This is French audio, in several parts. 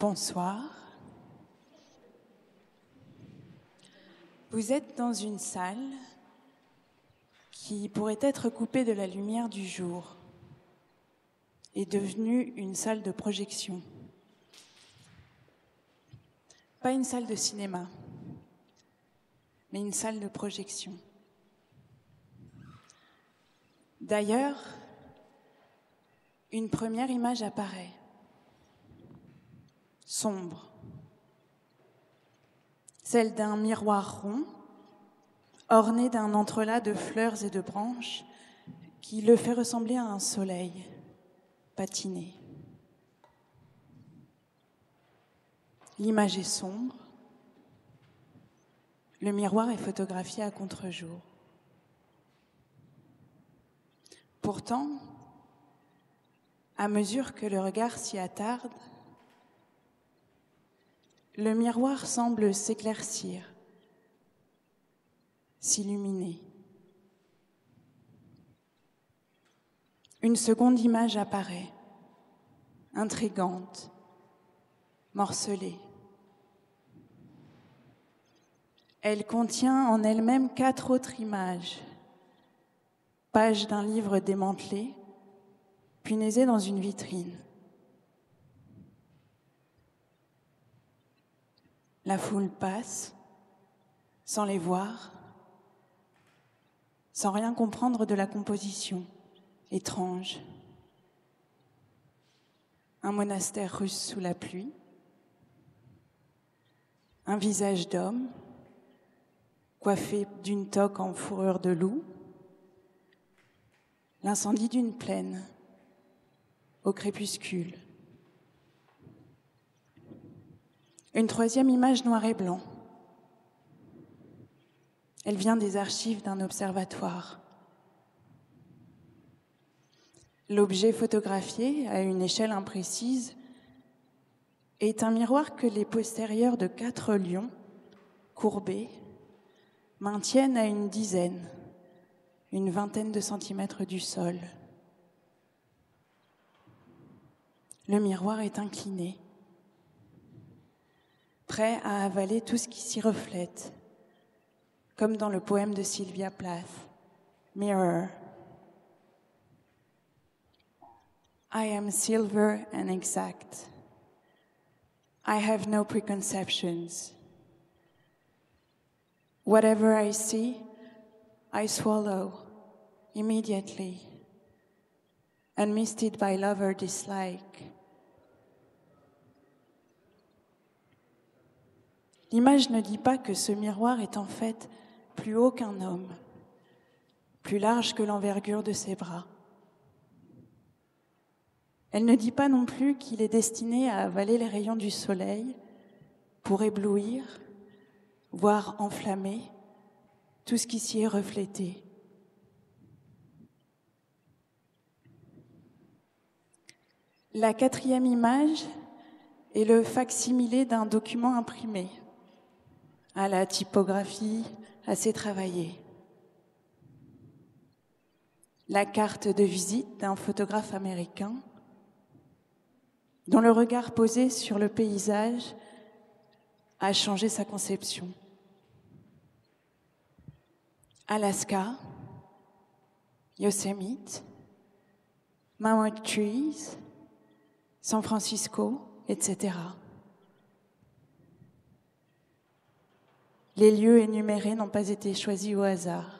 Bonsoir. Vous êtes dans une salle qui pourrait être coupée de la lumière du jour et devenue une salle de projection. Pas une salle de cinéma, mais une salle de projection. D'ailleurs, une première image apparaît, sombre, celle d'un miroir rond, orné d'un entrelac de fleurs et de branches qui le fait ressembler à un soleil patiné. L'image est sombre, le miroir est photographié à contre-jour. Pourtant, à mesure que le regard s'y attarde, le miroir semble s'éclaircir, s'illuminer. Une seconde image apparaît, intrigante, morcelée. Elle contient en elle-même quatre autres images, pages d'un livre démantelé, punaisé dans une vitrine. La foule passe sans les voir, sans rien comprendre de la composition étrange. Un monastère russe sous la pluie, un visage d'homme coiffé d'une toque en fourrure de loup, l'incendie d'une plaine au crépuscule. Une troisième image noir et blanc. Elle vient des archives d'un observatoire. L'objet photographié, à une échelle imprécise, est un miroir que les postérieurs de quatre lions, courbés, maintiennent à une dizaine, une vingtaine de centimètres du sol. Le miroir est incliné, prêt à avaler tout ce qui s'y reflète, comme dans le poème de Sylvia Plath, Mirror. I am silver and exact. I have no preconceptions. Whatever I see, I swallow immediately, unmisted by love or dislike. L'image ne dit pas que ce miroir est en fait plus haut qu'un homme, plus large que l'envergure de ses bras. Elle ne dit pas non plus qu'il est destiné à avaler les rayons du soleil pour éblouir, voire enflammer tout ce qui s'y est reflété. La quatrième image est le facsimilé d'un document imprimé à la typographie assez travaillée. La carte de visite d'un photographe américain dont le regard posé sur le paysage a changé sa conception. Alaska, Yosemite, Mammoth Trees, San Francisco, etc. Les lieux énumérés n'ont pas été choisis au hasard.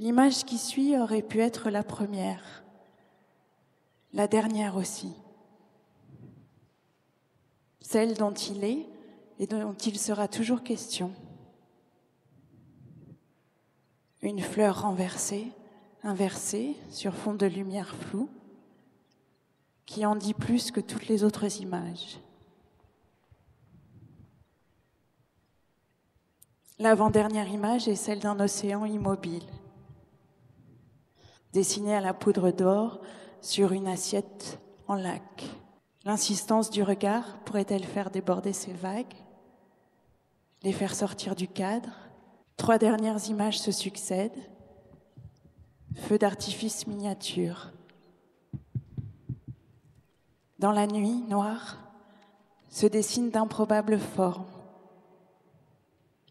L'image qui suit aurait pu être la première, la dernière aussi, celle dont il est et dont il sera toujours question. Une fleur renversée, inversée sur fond de lumière floue, qui en dit plus que toutes les autres images. L'avant-dernière image est celle d'un océan immobile, dessiné à la poudre d'or sur une assiette en lac. L'insistance du regard pourrait-elle faire déborder ces vagues, les faire sortir du cadre? Trois dernières images se succèdent. Feu d'artifice miniature, Dans la nuit noire se dessinent d'improbables formes,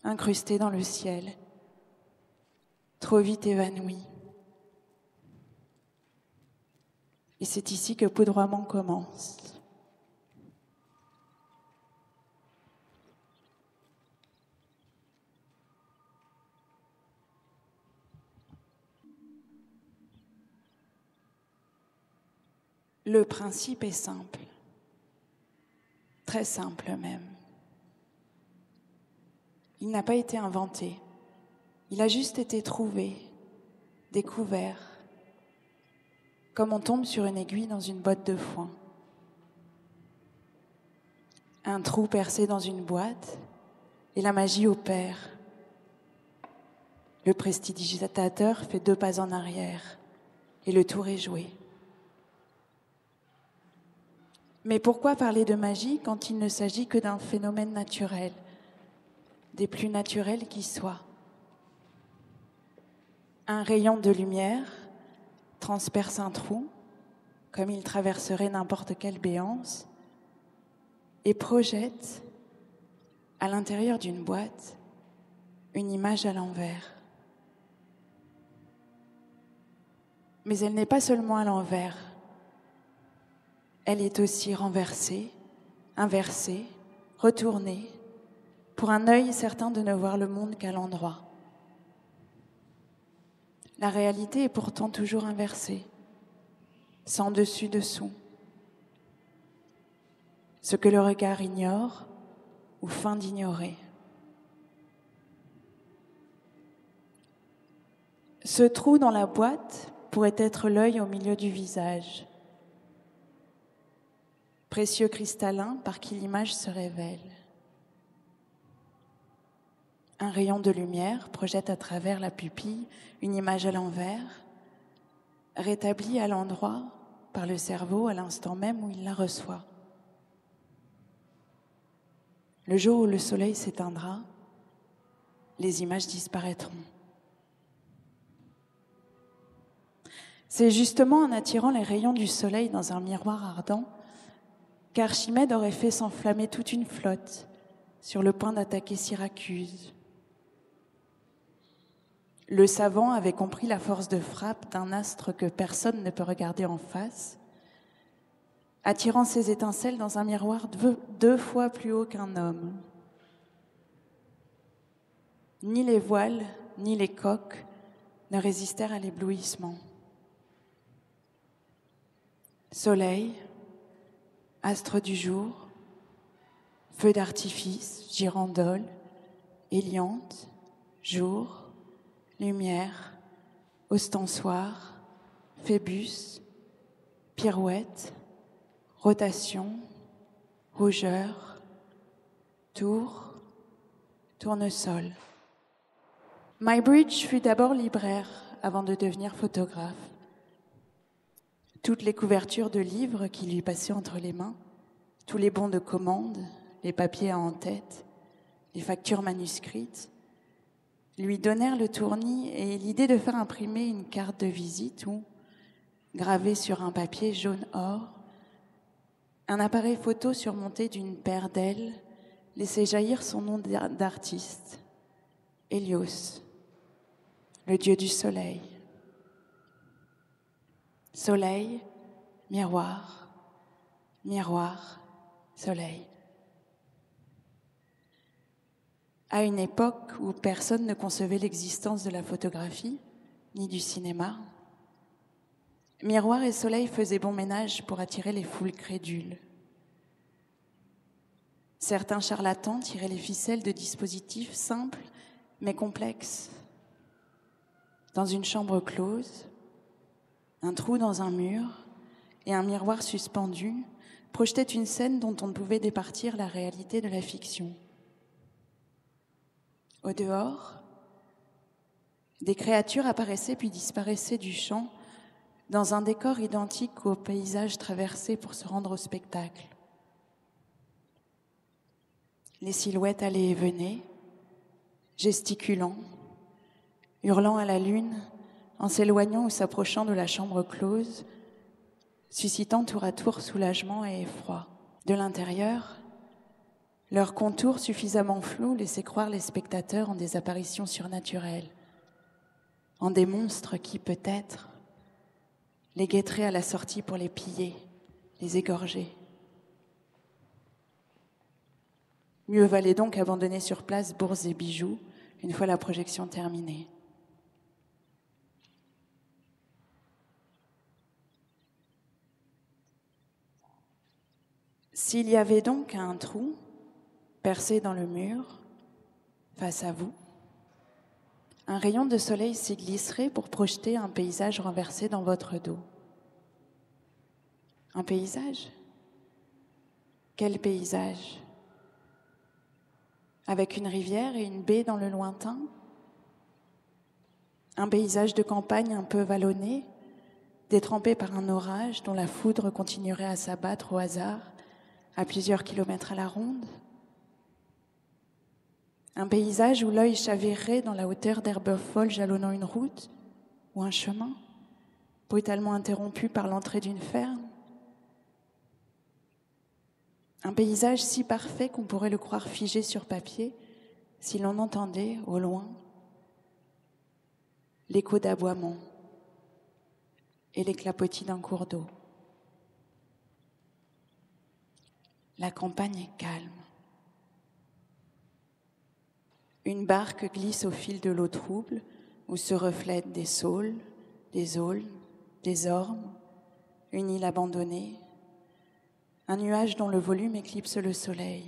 incrustées dans le ciel, trop vite évanouies. Et c'est ici que poudroiement commence. Le principe est simple, très simple même. Il n'a pas été inventé, il a juste été trouvé, découvert, comme on tombe sur une aiguille dans une botte de foin. Un trou percé dans une boîte et la magie opère. Le prestidigitateur fait deux pas en arrière et le tour est joué. Mais pourquoi parler de magie quand il ne s'agit que d'un phénomène naturel, des plus naturels qui soient Un rayon de lumière transperce un trou, comme il traverserait n'importe quelle béance, et projette à l'intérieur d'une boîte une image à l'envers. Mais elle n'est pas seulement à l'envers, elle est aussi renversée, inversée, retournée, pour un œil certain de ne voir le monde qu'à l'endroit. La réalité est pourtant toujours inversée, sans dessus-dessous. Ce que le regard ignore ou feint d'ignorer. Ce trou dans la boîte pourrait être l'œil au milieu du visage précieux cristallin par qui l'image se révèle. Un rayon de lumière projette à travers la pupille une image à l'envers, rétablie à l'endroit par le cerveau à l'instant même où il la reçoit. Le jour où le soleil s'éteindra, les images disparaîtront. C'est justement en attirant les rayons du soleil dans un miroir ardent qu'Archimède aurait fait s'enflammer toute une flotte sur le point d'attaquer Syracuse. Le savant avait compris la force de frappe d'un astre que personne ne peut regarder en face, attirant ses étincelles dans un miroir deux, fois plus haut qu'un homme. Ni les voiles, ni les coques ne résistèrent à l'éblouissement. Soleil, astre du jour, feu d'artifice, girandole, héliante, jour, lumière, ostensoir, phébus, pirouette, rotation, rougeur, tour, tournesol. Mybridge fut d'abord libraire avant de devenir photographe toutes les couvertures de livres qui lui passaient entre les mains, tous les bons de commande, les papiers en tête, les factures manuscrites, lui donnèrent le tournis et l'idée de faire imprimer une carte de visite ou, gravée sur un papier jaune or, un appareil photo surmonté d'une paire d'ailes laissait jaillir son nom d'artiste, Hélios, le dieu du soleil. Soleil, miroir, miroir, soleil. À une époque où personne ne concevait l'existence de la photographie, ni du cinéma, miroir et soleil faisaient bon ménage pour attirer les foules crédules. Certains charlatans tiraient les ficelles de dispositifs simples mais complexes. Dans une chambre close, un trou dans un mur et un miroir suspendu projetaient une scène dont on ne pouvait départir la réalité de la fiction. Au dehors, des créatures apparaissaient puis disparaissaient du champ dans un décor identique au paysage traversé pour se rendre au spectacle. Les silhouettes allaient et venaient, gesticulant, hurlant à la lune en s'éloignant ou s'approchant de la chambre close, suscitant tour à tour soulagement et effroi. De l'intérieur, leurs contours suffisamment flous laissaient croire les spectateurs en des apparitions surnaturelles, en des monstres qui, peut-être, les guetteraient à la sortie pour les piller, les égorger. Mieux valait donc abandonner sur place bourses et bijoux une fois la projection terminée. S'il y avait donc un trou percé dans le mur, face à vous, un rayon de soleil s'y glisserait pour projeter un paysage renversé dans votre dos. Un paysage? Quel paysage? Avec une rivière et une baie dans le lointain? Un paysage de campagne un peu vallonné, détrempé par un orage dont la foudre continuerait à s'abattre au hasard à plusieurs kilomètres à la ronde? Un paysage où l'œil chavirerait dans la hauteur d'herbes folles jalonnant une route ou un chemin, brutalement interrompu par l'entrée d'une ferme. Un paysage si parfait qu'on pourrait le croire figé sur papier si l'on entendait, au loin, l'écho d'aboiement et les clapotis d'un cours d'eau. La campagne est calme. Une barque glisse au fil de l'eau trouble où se reflètent des saules, des aulnes, des ormes, une île abandonnée, un nuage dont le volume éclipse le soleil.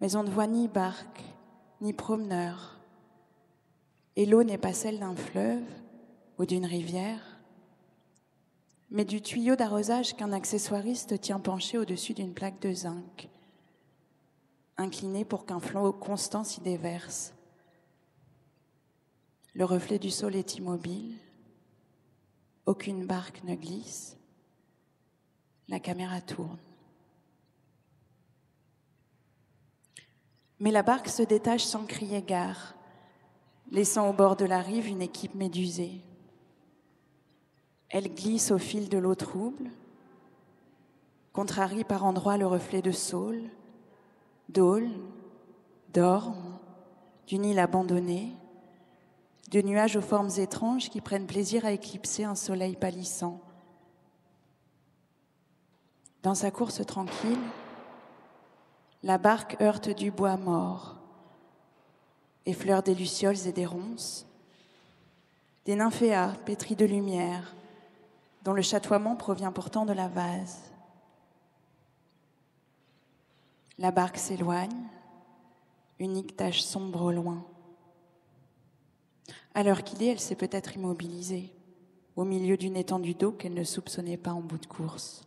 Mais on ne voit ni barque, ni promeneur, et l'eau n'est pas celle d'un fleuve ou d'une rivière, mais du tuyau d'arrosage qu'un accessoiriste tient penché au-dessus d'une plaque de zinc incliné pour qu'un flot constant s'y déverse. Le reflet du sol est immobile, aucune barque ne glisse, la caméra tourne. Mais la barque se détache sans crier gare, laissant au bord de la rive une équipe médusée. Elle glisse au fil de l'eau trouble, contrarie par endroits le reflet de saule, d'aulnes, d'ormes, d'une île abandonnée, de nuages aux formes étranges qui prennent plaisir à éclipser un soleil pâlissant. Dans sa course tranquille, la barque heurte du bois mort, effleure des lucioles et des ronces, des nymphéas pétris de lumière, dont le chatoiement provient pourtant de la vase. La barque s'éloigne, unique tache sombre au loin. À l'heure qu'il est, elle s'est peut-être immobilisée, au milieu d'une étendue d'eau qu'elle ne soupçonnait pas en bout de course.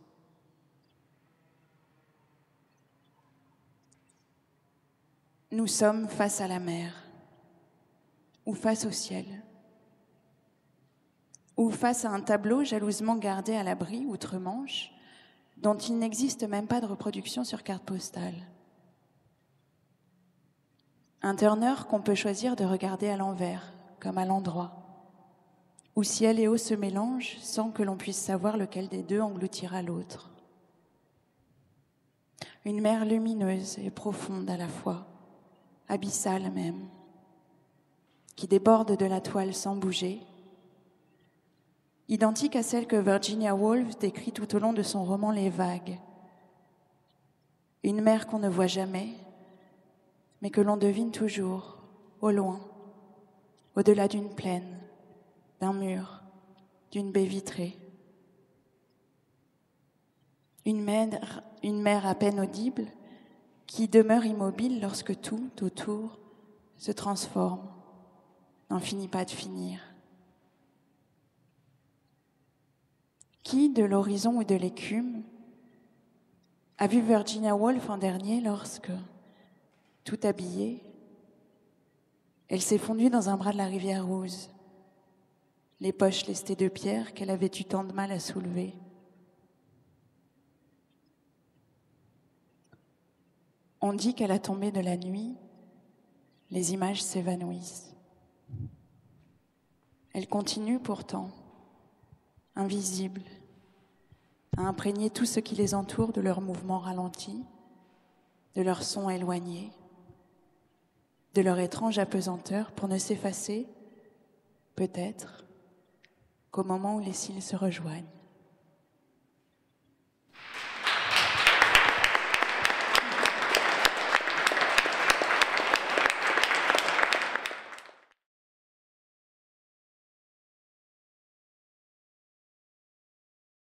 Nous sommes face à la mer, ou face au ciel, ou face à un tableau jalousement gardé à l'abri outre-Manche, dont il n'existe même pas de reproduction sur carte postale. Un Turner qu'on peut choisir de regarder à l'envers, comme à l'endroit, où ciel et eau se mélangent sans que l'on puisse savoir lequel des deux engloutira l'autre. Une mer lumineuse et profonde à la fois, abyssale même, qui déborde de la toile sans bouger identique à celle que Virginia Woolf décrit tout au long de son roman Les Vagues. Une mer qu'on ne voit jamais, mais que l'on devine toujours, au loin, au-delà d'une plaine, d'un mur, d'une baie vitrée. Une mer, une mer à peine audible qui demeure immobile lorsque tout autour se transforme, n'en finit pas de finir. Qui, de l'horizon ou de l'écume, a vu Virginia Woolf en dernier lorsque, tout habillée, elle s'est fondue dans un bras de la rivière Rose, les poches lestées de pierre qu'elle avait eu tant de mal à soulever? On dit qu'à la tombée de la nuit, les images s'évanouissent. Elle continue pourtant invisibles, à imprégner tout ce qui les entoure de leurs mouvements ralentis, de leurs sons éloignés, de leur étrange apesanteur pour ne s'effacer, peut-être, qu'au moment où les cils se rejoignent.